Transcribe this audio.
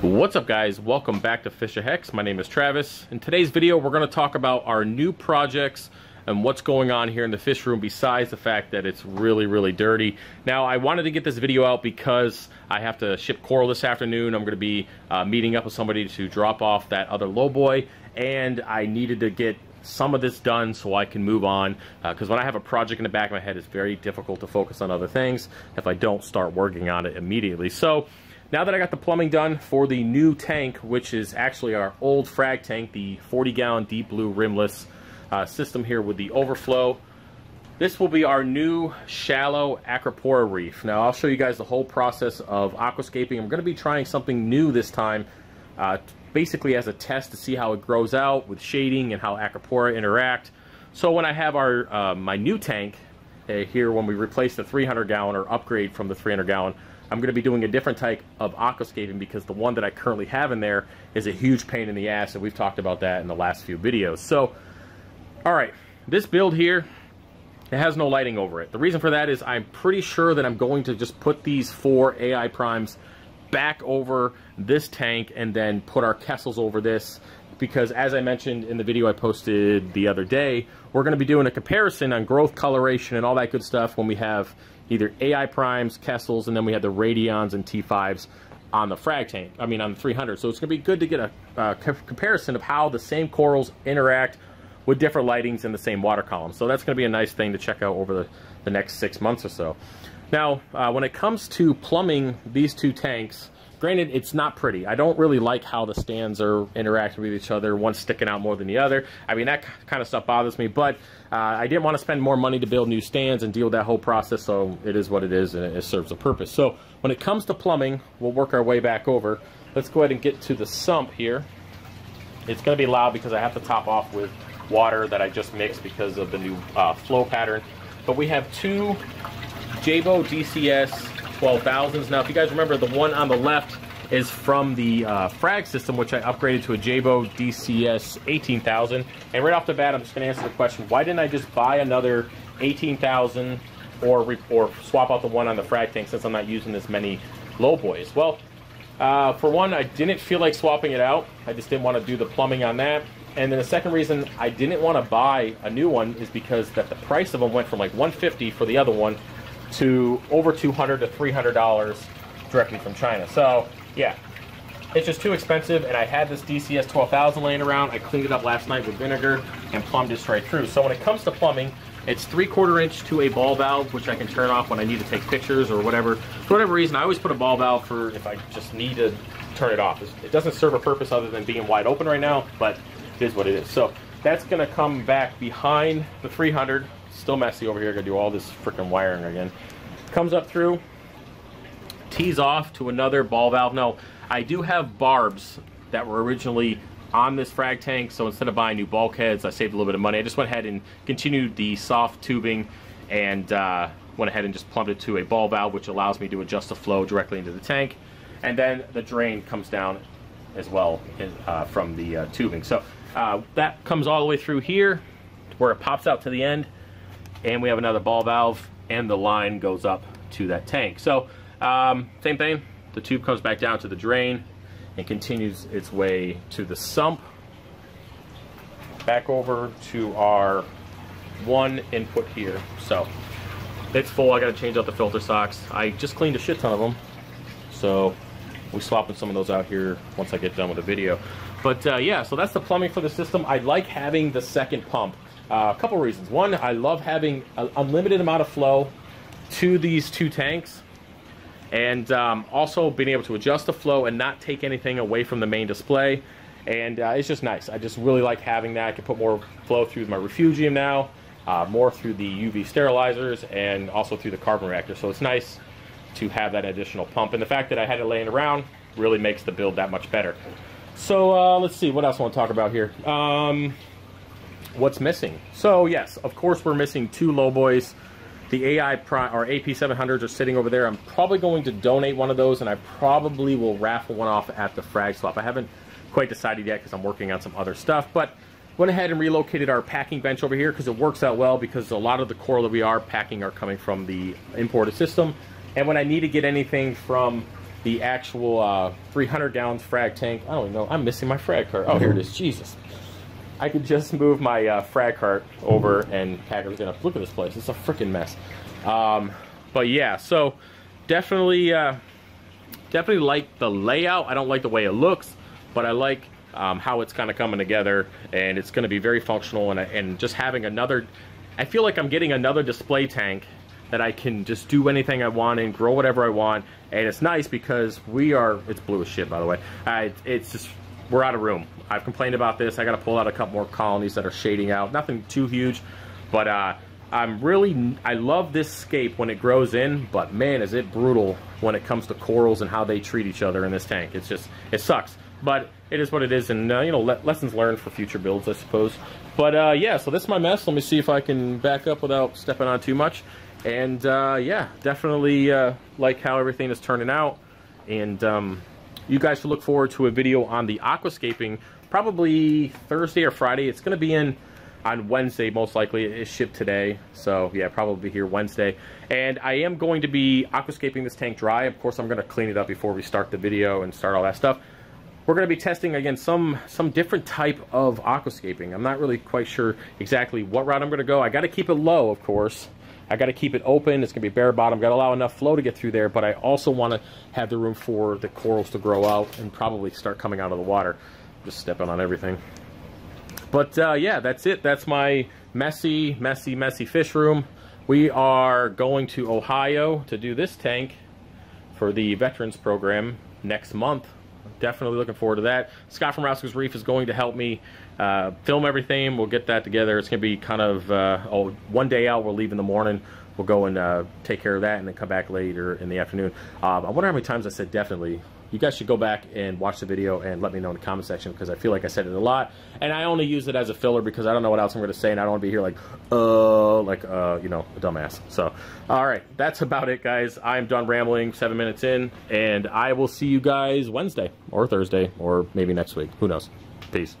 What's up guys? Welcome back to FishOfHex. My name is Travis. In today's video we're going to talk about our new projects and what's going on here in the fish room besides the fact that it's really really dirty. Now I wanted to get this video out because I have to ship coral this afternoon. I'm going to be uh, meeting up with somebody to drop off that other lowboy and I needed to get some of this done so I can move on because uh, when I have a project in the back of my head it's very difficult to focus on other things if I don't start working on it immediately. So now that I got the plumbing done for the new tank, which is actually our old frag tank, the 40 gallon deep blue rimless uh, system here with the overflow, this will be our new shallow Acropora reef. Now I'll show you guys the whole process of aquascaping. I'm going to be trying something new this time, uh, basically as a test to see how it grows out with shading and how Acropora interact. So when I have our uh, my new tank uh, here, when we replace the 300 gallon or upgrade from the 300 gallon, I'm going to be doing a different type of aquascaping because the one that I currently have in there is a huge pain in the ass, and we've talked about that in the last few videos. So, all right, this build here, it has no lighting over it. The reason for that is I'm pretty sure that I'm going to just put these four AI primes back over this tank and then put our Kessils over this because as I mentioned in the video I posted the other day, we're going to be doing a comparison on growth coloration and all that good stuff when we have either AI primes, Kessils, and then we had the Radions and T5s on the frag tank, I mean on the 300. So it's going to be good to get a comparison of how the same corals interact with different lightings in the same water column. So that's going to be a nice thing to check out over the, the next six months or so. Now, uh, when it comes to plumbing these two tanks, Granted, it's not pretty. I don't really like how the stands are interacting with each other, one sticking out more than the other. I mean, that kind of stuff bothers me, but uh, I didn't want to spend more money to build new stands and deal with that whole process, so it is what it is, and it serves a purpose. So when it comes to plumbing, we'll work our way back over. Let's go ahead and get to the sump here. It's going to be loud because I have to top off with water that I just mixed because of the new uh, flow pattern. But we have two Jebao DCS 12,000s. Now, if you guys remember, the one on the left is from the uh, frag system, which I upgraded to a Jebao DCS 18,000. And right off the bat, I'm just going to answer the question, why didn't I just buy another 18,000 or, or swap out the one on the frag tank since I'm not using as many low boys? Well, uh, for one, I didn't feel like swapping it out. I just didn't want to do the plumbing on that. And then the second reason I didn't want to buy a new one is because that the price of them went from like 150 for the other one to over 200 to 300 dollars directly from China. So yeah, it's just too expensive. And I had this DCS 12,000 laying around. I cleaned it up last night with vinegar and plumbed it straight through. So when it comes to plumbing, it's three quarter inch to a ball valve, which I can turn off when I need to take pictures or whatever. For whatever reason, I always put a ball valve for if I just need to turn it off. It doesn't serve a purpose other than being wide open right now, but it is what it is. So that's gonna come back behind the 300 Still messy over here. Gotta do all this freaking wiring again. Comes up through, tees off to another ball valve. Now, I do have barbs that were originally on this frag tank, so instead of buying new bulkheads, I saved a little bit of money. I just went ahead and continued the soft tubing and uh, went ahead and just plumbed it to a ball valve, which allows me to adjust the flow directly into the tank. And then the drain comes down as well uh, from the uh, tubing. So uh, that comes all the way through here, where it pops out to the end and we have another ball valve and the line goes up to that tank. So um, same thing, the tube comes back down to the drain and continues its way to the sump. Back over to our one input here. So it's full, I gotta change out the filter socks. I just cleaned a shit ton of them. So we swapping some of those out here once I get done with the video. But uh, yeah, so that's the plumbing for the system. I like having the second pump. Uh, a couple reasons. One, I love having an unlimited amount of flow to these two tanks and um, also being able to adjust the flow and not take anything away from the main display. And uh, it's just nice. I just really like having that. I can put more flow through my refugium now, uh, more through the UV sterilizers, and also through the carbon reactor. So it's nice to have that additional pump. And the fact that I had it laying around really makes the build that much better. So uh, let's see, what else I want to talk about here? Um, what's missing. So yes, of course we're missing two low boys. The AI Prime or AP700s are sitting over there. I'm probably going to donate one of those, and I probably will raffle one off at the frag swap. I haven't quite decided yet because I'm working on some other stuff, but went ahead and relocated our packing bench over here because it works out well because a lot of the coral that we are packing are coming from the imported system. And when I need to get anything from the actual uh, 300 gallons frag tank. I don't even know. I'm missing my frag cart. Oh, here it is. Jesus. I could just move my uh, frag cart over and pack everything up. Look at this place. It's a freaking mess. Um, but yeah, so definitely, uh, definitely like the layout. I don't like the way it looks, but I like um, how it's kind of coming together and it's going to be very functional and, and just having another, I feel like I'm getting another display tank that I can just do anything I want and grow whatever I want. And it's nice because we are, it's blue as shit by the way. Uh, it's just, we're out of room. I've complained about this. I got to pull out a couple more colonies that are shading out. Nothing too huge, but uh, I'm really, I love this scape when it grows in, but man, is it brutal when it comes to corals and how they treat each other in this tank. It's just, it sucks. But it is what it is, and uh, you know, le lessons learned for future builds, I suppose. But uh, yeah, so this is my mess. Let me see if I can back up without stepping on too much. And uh, yeah, definitely uh, like how everything is turning out. And um, you guys should look forward to a video on the aquascaping probably Thursday or Friday. It's going to be in on Wednesday, most likely. It's shipped today. So yeah, probably here Wednesday. And I am going to be aquascaping this tank dry. Of course, I'm going to clean it up before we start the video and start all that stuff. We're going to be testing, again, some, some different type of aquascaping. I'm not really quite sure exactly what route I'm going to go. I got to keep it low, of course. I got to keep it open. It's going to be bare bottom. Got to allow enough flow to get through there, but I also want to have the room for the corals to grow out and probably start coming out of the water. Just stepping on everything. But uh, yeah, that's it. That's my messy, messy, messy fish room. We are going to Ohio to do this tank for the Veterans Program next month definitely looking forward to that. Scott from Roscoe's Reef is going to help me uh, film everything. We'll get that together. It's going to be kind of, uh, oh, one day out, we'll leave in the morning. We'll go and uh, take care of that and then come back later in the afternoon. Um, I wonder how many times I said definitely you guys should go back and watch the video and let me know in the comment section because I feel like I said it a lot. And I only use it as a filler because I don't know what else I'm going to say and I don't want to be here like, uh, like, uh, you know, a dumbass. So, all right, that's about it, guys. I'm done rambling, seven minutes in, and I will see you guys Wednesday or Thursday or maybe next week. Who knows? Peace.